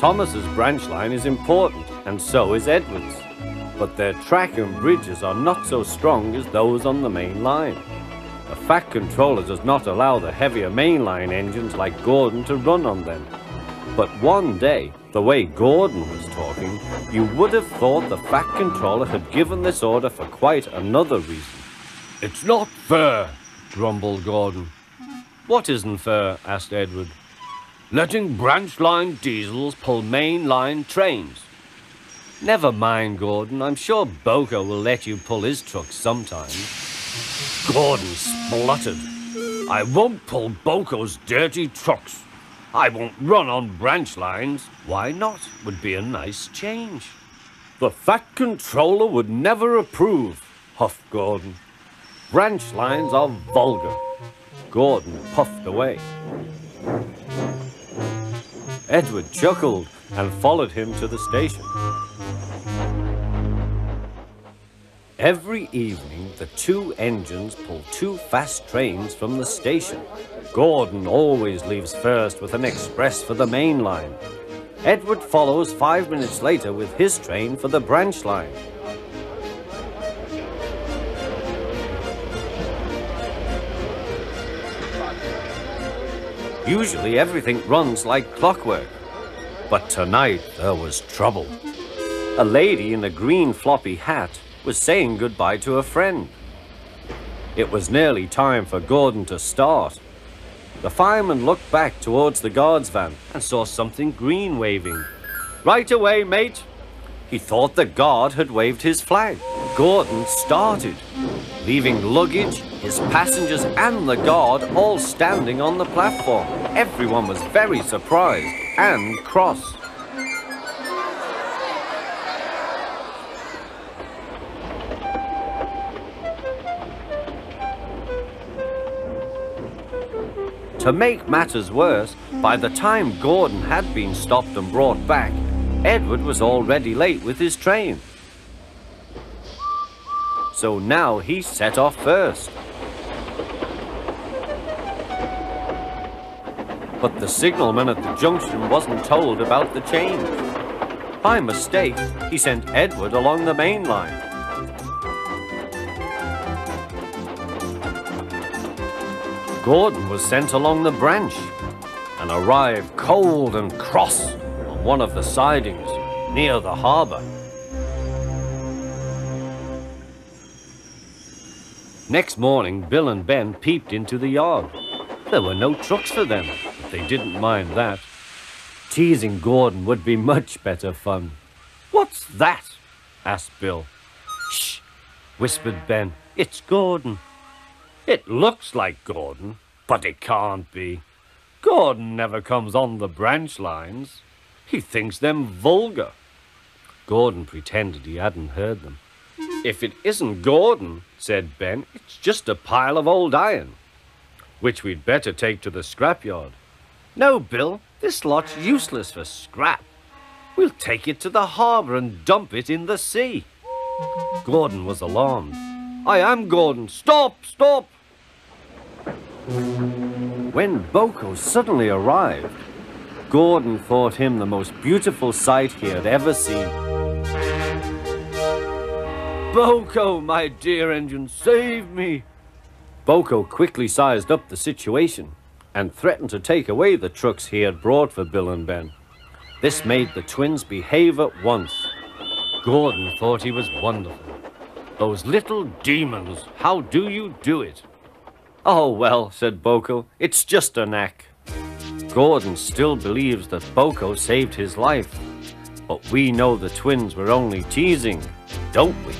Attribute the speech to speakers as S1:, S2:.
S1: Thomas's branch line is important, and so is Edward's. But their track and bridges are not so strong as those on the main line. The Fat Controller does not allow the heavier mainline engines like Gordon to run on them. But one day, the way Gordon was talking, you would have thought the Fat Controller had given this order for quite another reason. It's not fair, grumbled Gordon. Mm-hmm. What isn't fair? asked Edward. Letting branch line diesels pull main line trains. Never mind, Gordon. I'm sure BoCo will let you pull his truck sometime. Gordon spluttered. I won't pull BoCo's dirty trucks. I won't run on branch lines. Why not? Would be a nice change. The Fat Controller would never approve, huffed Gordon. Branch lines are vulgar. Gordon puffed away. Edward chuckled and followed him to the station. Every evening, the two engines pull two fast trains from the station. Gordon always leaves first with an express for the main line. Edward follows five minutes later with his train for the branch line. Usually everything runs like clockwork. But tonight there was trouble. A lady in a green floppy hat was saying goodbye to a friend. It was nearly time for Gordon to start. The fireman looked back towards the guard's van and saw something green waving. Right away, mate. He thought the guard had waved his flag. Gordon started, leaving luggage, his passengers and the guard all standing on the platform. Everyone was very surprised and cross. To make matters worse, by the time Gordon had been stopped and brought back, Edward was already late with his train. So now he set off first. But the signalman at the junction wasn't told about the change. By mistake, he sent Edward along the main line. Gordon was sent along the branch and arrived cold and cross on one of the sidings near the harbour. Next morning, Bill and Ben peeped into the yard. There were no trucks for them, but they didn't mind that. Teasing Gordon would be much better fun. What's that? asked Bill. Shh, whispered Ben. It's Gordon. It looks like Gordon, but it can't be. Gordon never comes on the branch lines. He thinks them vulgar. Gordon pretended he hadn't heard them. If it isn't Gordon, said Ben, it's just a pile of old iron, which we'd better take to the scrapyard. No, Bill, this lot's useless for scrap. We'll take it to the harbour and dump it in the sea. Gordon was alarmed. I am Gordon. Stop, stop! When BoCo suddenly arrived, Gordon thought him the most beautiful sight he had ever seen. BoCo, my dear engine, save me! BoCo quickly sized up the situation and threatened to take away the trucks he had brought for Bill and Ben. This made the twins behave at once. Gordon thought he was wonderful. Those little demons, how do you do it? Oh, well, said BoCo, it's just a knack. Gordon still believes that BoCo saved his life. But we know the twins were only teasing, don't we?